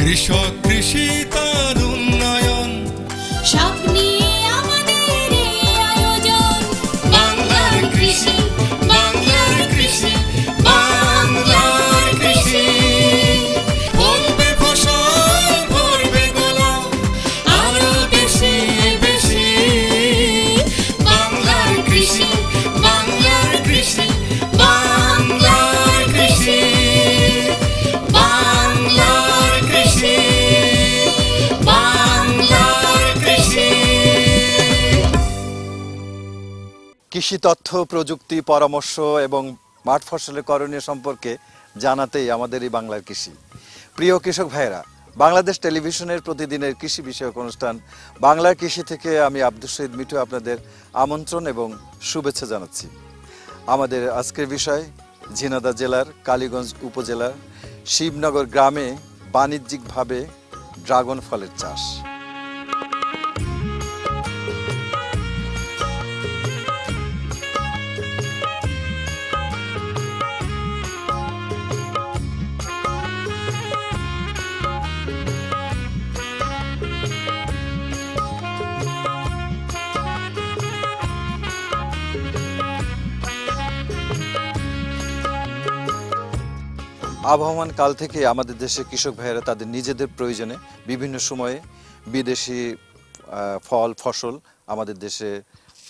কৃষক কৃষি কৃষি তথ্য, প্রযুক্তি, পরামর্শ এবং মাঠ ফসলের করণীয় সম্পর্কে জানাতেই আমাদের এই বাংলার কৃষি। প্রিয় কৃষক ভাইয়েরা, বাংলাদেশ টেলিভিশনের প্রতিদিনের কৃষি বিষয়ক অনুষ্ঠান বাংলার কৃষি থেকে আমি আব্দুল শহীদ মিঠু আপনাদের আমন্ত্রণ এবং শুভেচ্ছা জানাচ্ছি। আমাদের আজকের বিষয়, ঝিনাদা জেলার কালীগঞ্জ উপজেলার শিবনগর গ্রামে বাণিজ্যিকভাবে ড্রাগন ফলের চাষ। আবহমান কাল থেকে আমাদের দেশে কৃষক ভাইয়েরা তাদের নিজেদের প্রয়োজনে বিভিন্ন সময়ে বিদেশি ফল, ফসল আমাদের দেশে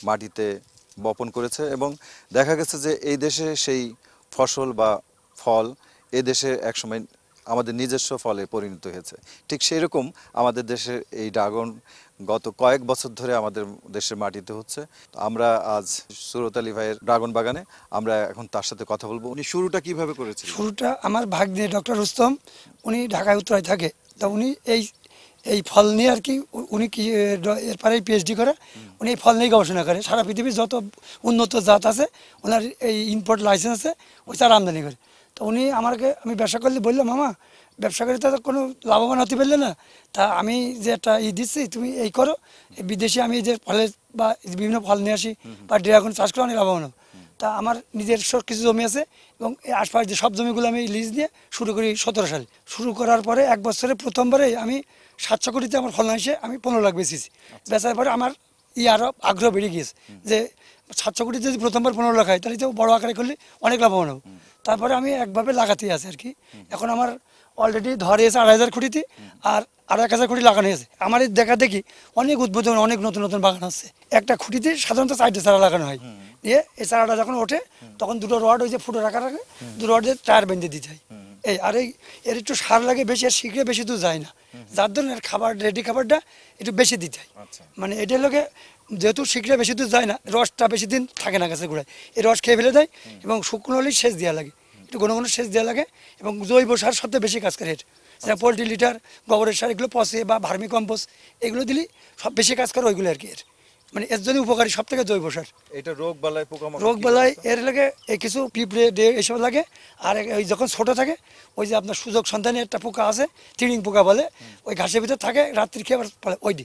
মাটিতে বপন করেছে এবং দেখা গেছে যে এই দেশে সেই ফসল বা ফল এ দেশে একসময় আমাদের নিজস্ব ফলে পরিণত হয়েছে। ঠিক সেই রকম আমাদের দেশের এই ড্রাগন গত কয়েক বছর ধরে আমাদের দেশের মাটিতে হচ্ছে। আমরা আজ সুরত আলী ভাইয়ের ড্রাগন বাগানে আমরা এখন তার সাথে কথা বলব। উনি শুরুটা কীভাবে করেছিলেন? শুরুটা আমার ভাগ্নে ডক্টর রুস্তম উনি ঢাকায় উত্তরায় থাকে। তা উনি এই এই ফল নিয়ে আর কি উনি কি এ, ড- এরপরে পিএইচডি করে উনি এই ফল নিয়ে গবেষণা করে। সারা পৃথিবীর যত উন্নত জাত আছে ওনার এই ইম্পোর্ট লাইসেন্স আছে ওই তার আমদানি করে। তো উনি আমাকে আমি ব্যবসা করলে বললাম মামা ব্যবসা করে তো কোনো লাভবান হতে পারলে না তা আমি যে একটা ই দিচ্ছি তুমি এই করো। এই বিদেশি আমি যে ফলের বা বিভিন্ন ফল নিয়ে আসি বা ড্রাগন চাষ করে অনেক লাভবান। তা আমার নিজস্ব কিছু জমি আছে এবং এই আশপাশ যে সব জমিগুলো আমি লিজ নিয়ে শুরু করি সতেরো সালে। শুরু করার পরে এক বছরে প্রথমবারে আমি সাতশো কোটিতে আমার ফলন এসে আমি পনেরো লাখ বেচেছি। বেচার পরে আমার ই আরও আগ্রহ বেড়ে গিয়েছে যে সাতশো কোটি যদি প্রথমবার পনেরো লাখ হয় তাহলে তো বড় আকারে করলে অনেক লাভবান হব। তারপরে আমি একভাবে লাগাতেই আছে আর কি। এখন আমার অলরেডি ধরে এসে আড়াই হাজার কোটিতে আর আড়াই এক হাজার কোটি লাগানো হয়েছে। আমার এই দেখা দেখি অনেক উদ্বোধন অনেক নতুন নতুন বাগান আছে একটা খুঁটিতে সাধারণত চারটে চারা লাগানো হয়। দিয়ে এই চারাটা যখন ওঠে তখন দুটো রড ওই যে ফুটো রাখা রাখে দুটো রড দিয়ে টায়ার বেঁধে দিতে হয়। এই আর এই এর একটু সার লাগে বেশি আর শীঘ্রে বেশি দূর যায় না। যার জন্য এর খাবার রেডি খাবারটা একটু বেশি দিতে হয়। আচ্ছা। মানে এটার লোকে যেহেতু শীঘ্রে বেশি দূর যায় না রসটা বেশি দিন থাকে না গাছের গোড়ায়। এই রস খেয়ে ফেলে দেয় এবং শুকনো হলেই সেচ দেওয়া লাগে। একটু ঘন ঘন সেচ দেওয়া লাগে এবং জৈব সার সবচেয়ে বেশি কাজ করে। এর যেটা পোলট্রি লিটার গোবরের সার এগুলো পচে বা ভার্মি কম্পোস্ট এগুলো দিলে সব বেশি কাজ করে ওইগুলো আর কি এর। মানে এর জন্য উপকারী সব থেকে জৈব সার। এটা রোগ বালাই পোকামাকড় রোগ বেলায় ব্যবস্থা? এর লাগে এই কিছু পিঁপড়ে ডে এসব লাগে। আর ওই যখন ছোট থাকে ওই যে আপনার সুযোগ সন্তানে একটা পোকা আছে তিড়িং পোকা বলে ওই ঘাসের ভিতর থাকে রাত্রি খেয়ে আবার ওই দি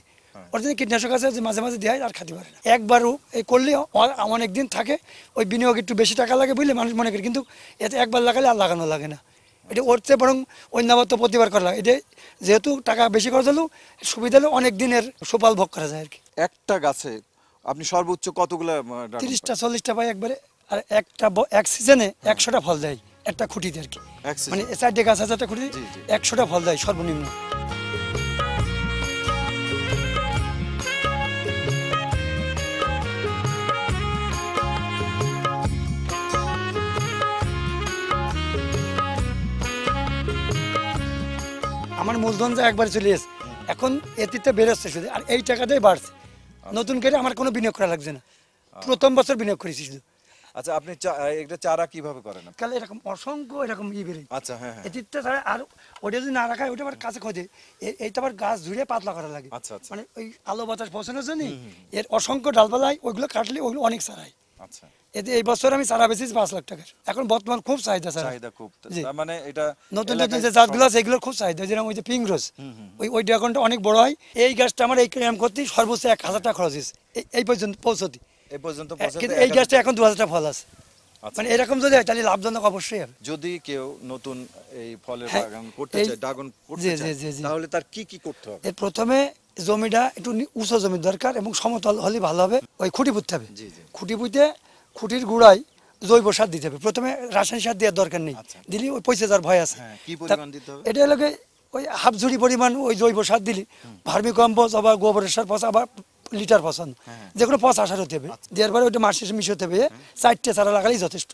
ওর জন্য কীটনাশক আছে যে মাঝে মাঝে দেয় আর খাতে পারে না। একবারও এই করলে অ- অনেক দিন থাকে ওই বিনিয়োগ একটু বেশি টাকা লাগে বুঝলে মানুষ মনে করে কিন্তু এতে একবার লাগালে আর লাগানো লাগে না। এটা ওর চেয়ে বরং অন্যাবার তো প্রতিবার করা লাগে। এটা যেহেতু টাকা বেশি খরচ হলেও সুবিধা হলেও অনেক দিনের সুফল ভোগ করা যায় আর কি। একটা গাছে আপনি সর্বোচ্চ কতগুলো তিরিশটা? চল্লিশটা পাই একবারে আর একটা এক সিজনে একশোটা ফল দেয় একটা খুঁটিতে আর কি। মানে চারটে গাছ হাজারটা খুঁটি জি, জি। একশোটা ফল দেয় সর্বনিম্ন। আমার মূলধন যা একবার চলে এসে এখন এটিতে বেরোচ্ছে শুধু আর এই টাকাটাই বাড়ছে। নতুন করে আমার কোনো বিনিয়োগ করা লাগছে না। প্রথম বছর বিনিয়োগ করেছি শুধু। আচ্ছা আপনি এটা চারা কীভাবে করেন? কালে এরকম অসংখ্য এরকম ই বেরোয়। আচ্ছা হ্যাঁ হ্যাঁ। এটিতে তারা আর ওটা যদি না রাখা ওটা আবার কাছে খোঁজে। এইটা আবার গাছ ঝুড়ে পাতলা করা লাগে। আচ্ছা, আচ্ছা। মানে ওই আলো বাতাস পৌঁছানোর জন্য এর অসংখ্য ডালপালায় ওইগুলো কাটলে ওইগুলো অনেক চারাই আচ্ছা। এতে এই বছর আমি চারা বেশি পাঁচ লাখ টাকার। এখন বর্তমান খুব চাহিদা চারা চাহিদা খুব। তার মানে এটা নতুন নতুন যে জাতগুলো আছে এগুলোর খুব চাহিদা। যেরকম ওই যে পিঙ্ক রোজ ওই ওই ড্রাগনটা অনেক বড় হয়। এই গাছটা আমার এই ক্যাম করতে সর্বোচ্চ এক হাজার টাকা খরচ হয়েছে। এই- পর্যন্ত পৌঁছতি। এই পর্যন্ত কিন্তু এই গাছটা এখন দু হাজার টাকা ফল আছে। আচ্ছা। মানে এরকম যদি হয় তাহলে লাভজনক অবশ্যই হবে। যদি কেউ নতুন এই ফলের হ্যাঁ, বাগান করতে চায় ড্রাগন করতে চায়। তাহলে তার কি কি করতে হবে? প্রথমে জমিটা একটু উঁচু জমির দরকার এবং সমতল হলে ভালো হবে। ওই খুঁটি পুঁততে হবে। খুঁটি পুঁতে খুঁটির গুড়ায় জৈব সার দিতে হবে। প্রথমে রাসায়নিক সার দেওয়ার দরকার নেই। আচ্ছা। দিলি ওই পয়সা যাওয়ার ভয় আছে। হ্যাঁ? এটা হলো ওই হাফ ঝুড়ি পরিমাণ ওই জৈব সার দিলি ভার্মি কম্পোজ আবার গোবরের সার পচা আবার লিটার পছন্দ হ্যাঁ। যে কোনো পচা সার হতে হবে। দেওয়ার পরে ওইটা মাসে মিশতে হবে। চারটে চারা লাগালেই যথেষ্ট।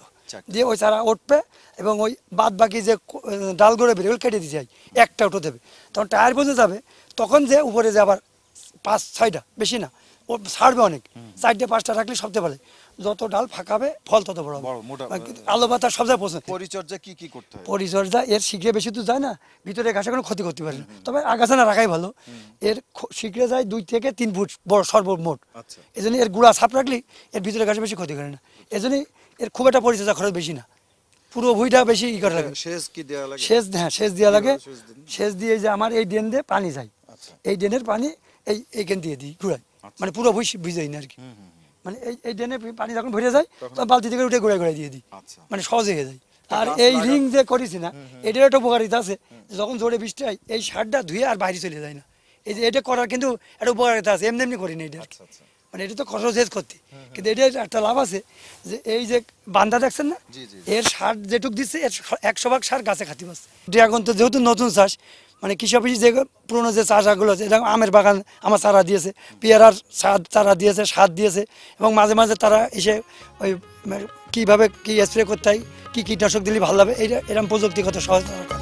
দিয়ে ওই চারা উঠবে এবং ওই বাদ বাকি যে ক- ডালগুলো বেরিয়ে কেটে দিতে হয় একটা উঠে দেবে। তখন টায়ার বসে যাবে তখন যে উপরে যে আবার পাঁচ ছয়টা বেশি না ও ছাড়বে অনেক। চারটে পাঁচটা রাখলে সবচেয়ে ভালো যত ডাল ফাঁকাবে ফল তত বড় আলো বাতাস সব জায়গায় পরিচর্যা কি কি করতে পরিচর্যা এর শীঘ্রে বেশি তো যায় না ভিতরে ঘাসে কোনো ক্ষতি করতে পারে না। তবে আগাছা না রাখাই ভালো। এর খ- শীঘ্রে যায় দুই থেকে তিন ফুট বড় সর্বমোট। আচ্ছা। এই জন্য এর গুঁড়া ছাপ রাখলে এর ভিতরে ঘাসে বেশি ক্ষতি করে না। এই জন্যই এর খুব একটা পরিচর্যা খরচ বেশি না। পুরো ভুইটা বেশি ই করা লাগে। সেচ কি দেওয়া লাগে? সেচ হ্যাঁ সেচ দেওয়া লাগে। সেচ দিয়ে যে আমার এই ড্রেন দিয়ে পানি যায়। আচ্ছা। এই ড্রেনের পানি এই এইখান দিয়ে দিই ঘুরাই। মানে পুরো ভুই ভিজাই না আর কি। মানে এই এই ড্রেনে পানি যখন ভরে যায় তখন বালতি থেকে উঠে ঘুরে ঘুরে দিয়ে দিই। আচ্ছা। মানে সহজ হয়ে যায়। আর এই রিং যে করেছি না এটার একটা উপকারিতা আছে। যখন জোরে বৃষ্টি হয় এই সারটা ধুয়ে আর বাইরে চলে যায় না। এই যে এটা করার কিন্তু একটা উপকারিতা আছে এমনি এমনি করি না এটা মানে এটা তো খরচ শেষ করতে। কিন্তু এটার একটা লাভ আছে যে এই যে বান্দা দেখছেন না। এর সার যেটুক দিচ্ছে এর একশো ভাগ সার গাছে খাতি পাচ্ছে ড্রাগন তো যেহেতু নতুন চাষ মানে কৃষি অফিস যে পুরোনো যে চাষাগুলো আছে যেরকম আমের বাগান আমার চারা দিয়েছে পেয়ারার সার চারা দিয়েছে সার দিয়েছে এবং মাঝে মাঝে তারা এসে ওই কীভাবে কী স্প্রে করতে হয় কী কীটনাশক দিলে ভালো হবে এটা এরকম প্রযুক্তিগত সহায়তা করে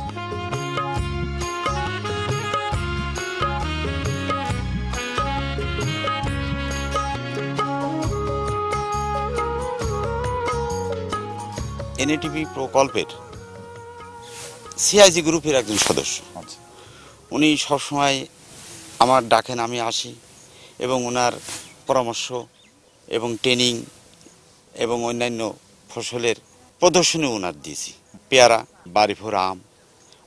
এনএটিভি প্রকল্পের সিআইজি গ্রুপের একজন সদস্য। আচ্ছা। উনি সবসময় আমার ডাকেন আমি আসি এবং ওনার পরামর্শ এবং ট্রেনিং এবং অন্যান্য ফসলের প্রদর্শনী ওনার দিয়েছি। পেয়ারা বাড়িভোর আম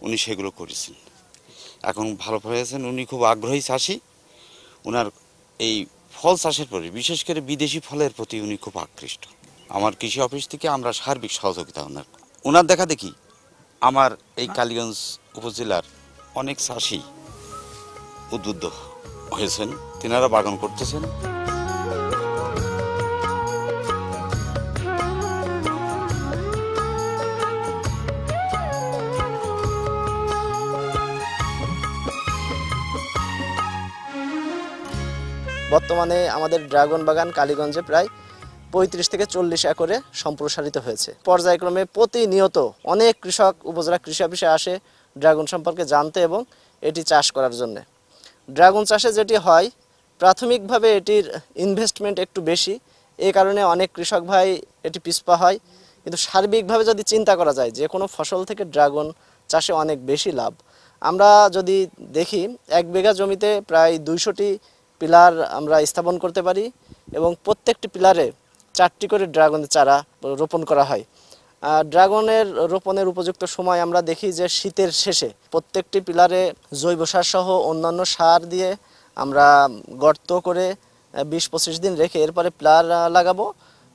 উনি সেগুলো করেছেন। এখন ভালো হয়েছেন উনি খুব আগ্রহী চাষি। ওনার এই ফল চাষের পরে বিশেষ করে বিদেশি ফলের প্রতি উনি খুব আকৃষ্ট। আমার কৃষি অফিস থেকে আমরা সার্বিক সহযোগিতা ওনার। ওনার দেখা দেখি, আমার এই কালীগঞ্জ উপজেলার অনেক চাষি উদ্বুদ্ধ হয়েছেন, তিনারা বাগান করতেছেন। বর্তমানে আমাদের ড্রাগন বাগান কালীগঞ্জে প্রায় পঁয়ত্রিশ থেকে চল্লিশ একরে সম্প্রসারিত হয়েছে। পর্যায়ক্রমে প্রতিনিয়ত অনেক কৃষক, উপজেলা কৃষি অফিসে আসে ড্রাগন সম্পর্কে জানতে এবং এটি চাষ করার জন্য। ড্রাগন চাষে যেটি হয়, প্রাথমিকভাবে এটির ইনভেস্টমেন্ট একটু বেশি। এই কারণে অনেক কৃষক ভাই এটি পিছপা হয়। কিন্তু সার্বিকভাবে যদি চিন্তা করা যায়, যে কোনো ফসল থেকে ড্রাগন চাষে অনেক বেশি লাভ। আমরা যদি দেখি, এক বিঘা জমিতে প্রায় দুইশোটি পিলার আমরা স্থাপন করতে পারি এবং প্রত্যেকটি পিলারে চারটি করে ড্রাগনের চারা রোপণ করা হয়। ড্রাগনের রোপণের উপযুক্ত সময় আমরা দেখি যে শীতের শেষে প্রত্যেকটি পিলারে জৈব সার সহ অন্যান্য সার দিয়ে আমরা গর্ত করে বিশ পঁচিশ দিন রেখে এরপরে পিলার লাগাবো।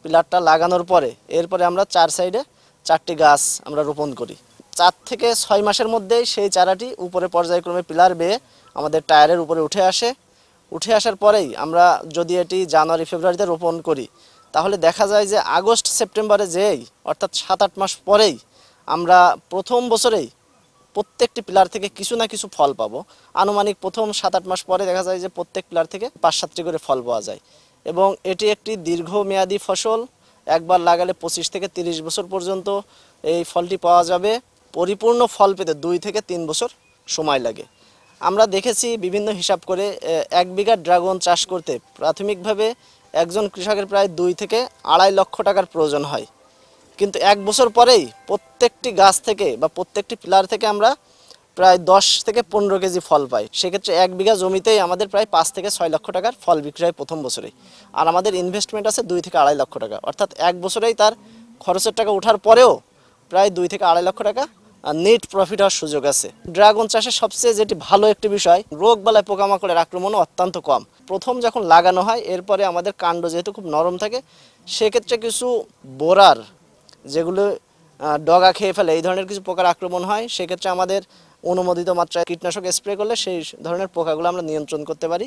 পিলারটা লাগানোর পরে এরপরে আমরা চার সাইডে চারটি গাছ আমরা রোপণ করি। চার থেকে ছয় মাসের মধ্যেই সেই চারাটি উপরে পর্যায়ক্রমে পিলার বেয়ে আমাদের টায়ারের উপরে উঠে আসে। উঠে আসার পরেই আমরা যদি এটি জানুয়ারি, ফেব্রুয়ারিতে রোপণ করি তাহলে দেখা যায় যে আগস্ট সেপ্টেম্বরে যেই, অর্থাৎ সাত আট মাস পরেই আমরা প্রথম বছরেই প্রত্যেকটি পিলার থেকে কিছু না কিছু ফল পাবো। আনুমানিক প্রথম সাত আট মাস পরে দেখা যায় যে প্রত্যেক পিলার থেকে পাঁচ সাতটি করে ফল পাওয়া যায়। এবং এটি একটি দীর্ঘমেয়াদী ফসল, একবার লাগালে পঁচিশ থেকে তিরিশ বছর পর্যন্ত এই ফলটি পাওয়া যাবে। পরিপূর্ণ ফল পেতে দুই থেকে তিন বছর সময় লাগে। আমরা দেখেছি বিভিন্ন হিসাব করে এক বিঘা ড্রাগন চাষ করতে প্রাথমিকভাবে একজন কৃষকের প্রায় দুই থেকে আড়াই লক্ষ টাকার প্রয়োজন হয়। কিন্তু এক বছর পরেই প্রত্যেকটি গাছ থেকে বা প্রত্যেকটি পিলার থেকে আমরা প্রায় দশ থেকে পনেরো কেজি ফল পাই। সেক্ষেত্রে এক বিঘা জমিতেই আমাদের প্রায় পাঁচ থেকে ছয় লক্ষ টাকার ফল বিক্রি হয় প্রথম বছরেই। আর আমাদের ইনভেস্টমেন্ট আছে দুই থেকে আড়াই লক্ষ টাকা। অর্থাৎ এক বছরেই তার খরচের টাকা ওঠার পরেও প্রায় দুই থেকে আড়াই লক্ষ টাকা নেট প্রফিট হওয়ার সুযোগ আছে। ড্রাগন চাষের সবচেয়ে যেটি ভালো একটি বিষয় রোগ বালায় পোকামাকড়ের আক্রমণও অত্যন্ত কম। প্রথম যখন লাগানো হয়, এরপরে আমাদের কাণ্ড যেহেতু খুব নরম থাকে, সেক্ষেত্রে কিছু বোরার, যেগুলো ডগা খেয়ে ফেলে, এই ধরনের কিছু পোকার আক্রমণ হয়, সেক্ষেত্রে আমাদের অনুমোদিত মাত্রায় কীটনাশক স্প্রে করলে সেই ধরনের পোকাগুলো আমরা নিয়ন্ত্রণ করতে পারি।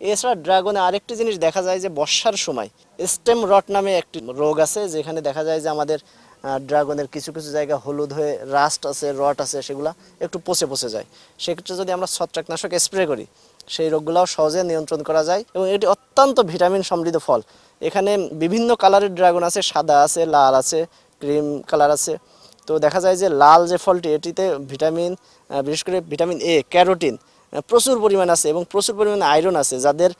এছাড়া ড্রাগনে আরেকটি জিনিস দেখা যায় যে, বর্ষার সময় স্টেম রট নামে একটি রোগ আছে, যেখানে দেখা যায় যে আমাদের ড্রাগনের কিছু কিছু জায়গা হলুদ হয়ে রাস্ট আছে, রট আছে, সেগুলা একটু পচে পচে যায়। সেক্ষেত্রে যদি আমরা ছত্রাকনাশক স্প্রে করি, সেই রোগগুলোও সহজে নিয়ন্ত্রণ করা যায় এবং এটি অত্যন্ত ভিটামিন সমৃদ্ধ ফল। এখানে বিভিন্ন কালারের ড্রাগন আছে, সাদা আছে, লাল আছে, ক্রিম কালার আছে। তো দেখা যায় যে লাল যে ফলটি, এটিতে ভিটামিন বিশেষ করে ভিটামিন এ, ক্যারোটিন প্রচুর পরিমাণ আছে এবং প্রচুর পরিমাণে আয়রন আছে, যাদের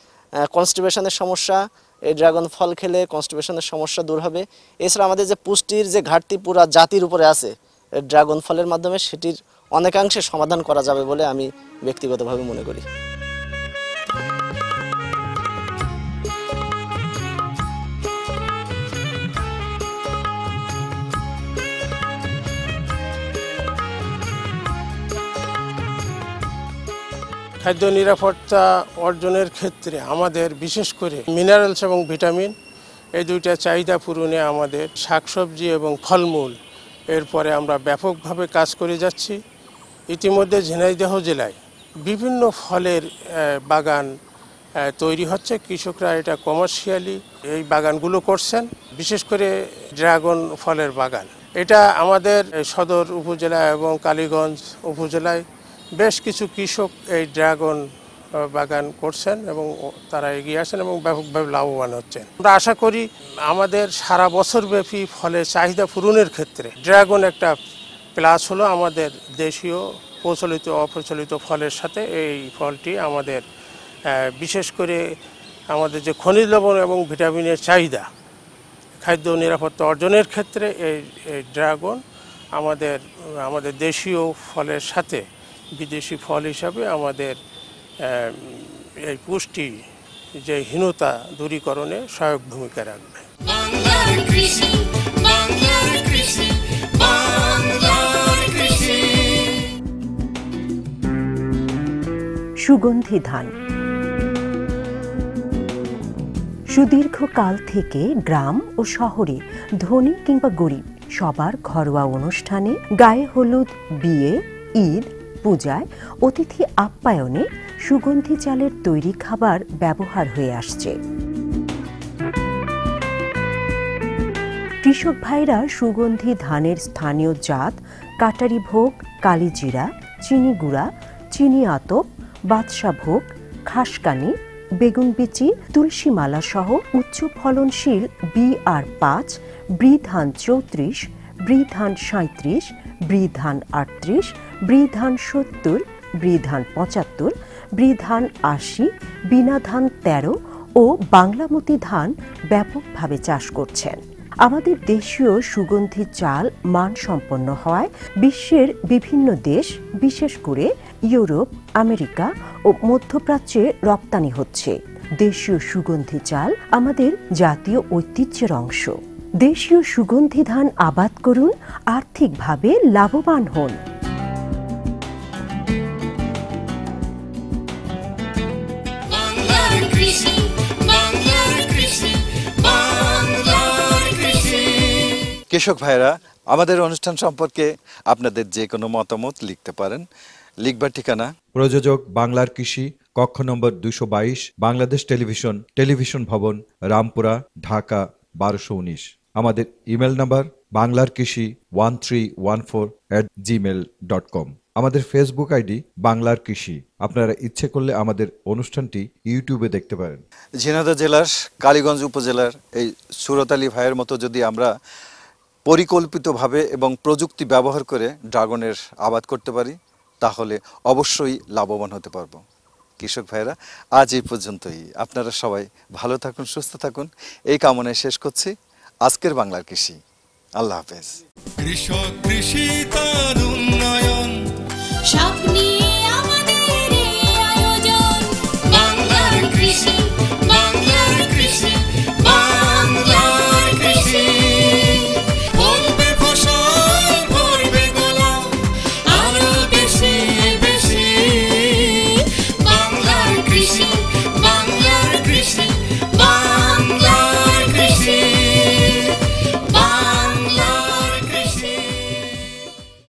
কনস্টিপেশনের সমস্যা, এই ড্রাগন ফল খেলে কনস্টিপেশনের সমস্যা দূর হবে। এছাড়া আমাদের যে পুষ্টির যে ঘাটতি পুরা জাতির উপরে আছে ড্রাগন ফলের মাধ্যমে সেটির অনেকাংশে সমাধান করা যাবে বলে আমি ব্যক্তিগতভাবে মনে করি। খাদ্য নিরাপত্তা অর্জনের ক্ষেত্রে আমাদের, বিশেষ করে মিনারেলস এবং ভিটামিন এই দুইটা চাহিদা পূরণে আমাদের শাকসবজি এবং ফলমূল এরপরে আমরা ব্যাপকভাবে কাজ করে যাচ্ছি। ইতিমধ্যে ঝিনাইদহ জেলায় বিভিন্ন ফলের বাগান তৈরি হচ্ছে। কৃষকরা এটা কমার্শিয়ালি এই বাগানগুলো করছেন, বিশেষ করে ড্রাগন ফলের বাগান। এটা আমাদের সদর উপজেলা এবং কালীগঞ্জ উপজেলায় বেশ কিছু কৃষক এই ড্রাগন বাগান করছেন এবং তারা এগিয়ে আসেন এবং ব্যাপকভাবে লাভবান হচ্ছেন। আমরা আশা করি আমাদের সারা বছর ব্যাপী ফলের চাহিদা পূরণের ক্ষেত্রে ড্রাগন একটা প্লাস হলো আমাদের দেশীয় প্রচলিত, অপ্রচলিত ফলের সাথে এই ফলটি আমাদের বিশেষ করে আমাদের যে খনিজ লবণ এবং ভিটামিনের চাহিদা, খাদ্য নিরাপত্তা অর্জনের ক্ষেত্রে এই ড্রাগন আমাদের আমাদের দেশীয় ফলের সাথে বিদেশি ফল হিসাবে আমাদের এই পুষ্টি যে হীনতা দূরীকরণে সহায়ক ভূমিকা রাখবে। সুগন্ধি ধান। সুদীর্ঘকাল থেকে গ্রাম ও শহরে ধনী কিংবা গরিব সবার ঘরোয়া অনুষ্ঠানে গায়ে হলুদ বিয়ে ঈদ পূজায় অতিথি আপ্যায়নে সুগন্ধি চালের তৈরি খাবার ব্যবহার হয়ে আসছে। কৃষক ভাইরা সুগন্ধি ধানের স্থানীয় জাত কাটারি ভোগ, কালিজিরা, চিনি গুঁড়া, চিনি আতপ, বাদশা ভোগ, খাসকানি, বেগুন বিচি, তুলসী মালা সহ উচ্চ ফলনশীল বি আর পাঁচ ব্রি ধান চৌত্রিশ ব্রি ধান সাঁত্রিশ ব্রি ধান আটত্রিশ ব্রি ধান সত্তর ব্রি ধান পঁচাত্তর ব্রি ধান আশি, বিনা ধান তেরো ও বাংলামতি ধান ব্যাপকভাবে চাষ করছেন। আমাদের দেশীয় সুগন্ধি চাল মানসম্পন্ন হওয়ায় বিশ্বের বিভিন্ন দেশ, বিশেষ করে ইউরোপ, আমেরিকা ও মধ্যপ্রাচ্যে রপ্তানি হচ্ছে। দেশীয় সুগন্ধি চাল আমাদের জাতীয় ঐতিহ্যের অংশ। দেশীয় সুগন্ধি ধান আবাদ করুন, আর্থিকভাবে লাভবান হন। কৃষক ভাইরা আমাদের অনুষ্ঠান সম্পর্কে আপনাদের যে কোনো মতামত লিখতে পারেন। লিখবার ঠিকানা? প্রযোজক বাংলার কৃষি কক্ষ নম্বর দুশো বাইশ বাংলাদেশ টেলিভিশন টেলিভিশন ভবন রামপুরা ঢাকা বারোশো উনিশ। আমাদের ইমেল নাম্বার বাংলার কৃষি one three one four at Gmail dot com আমাদের ফেসবুক আইডি বাংলার কৃষি। আপনারা ইচ্ছে করলে আমাদের অনুষ্ঠানটি ইউটিউবে দেখতে পারেন। ঝিনাইদহ জেলার কালীগঞ্জ উপজেলার এই সুরত আলী ভাইয়ের মতো যদি আমরা পরিকল্পিতভাবে এবং প্রযুক্তি ব্যবহার করে ড্রাগনের আবাদ করতে পারি, তাহলে অবশ্যই লাভবান হতে পারব। কৃষক ভাইরা আজ এই পর্যন্তই। আপনারা সবাই ভালো থাকুন, সুস্থ থাকুন। এই কামনায় শেষ করছি। আজকের বাংলার কৃষি। আল্লাহ হাফেজ। কৃষক কৃষি তার উন্নয়ন।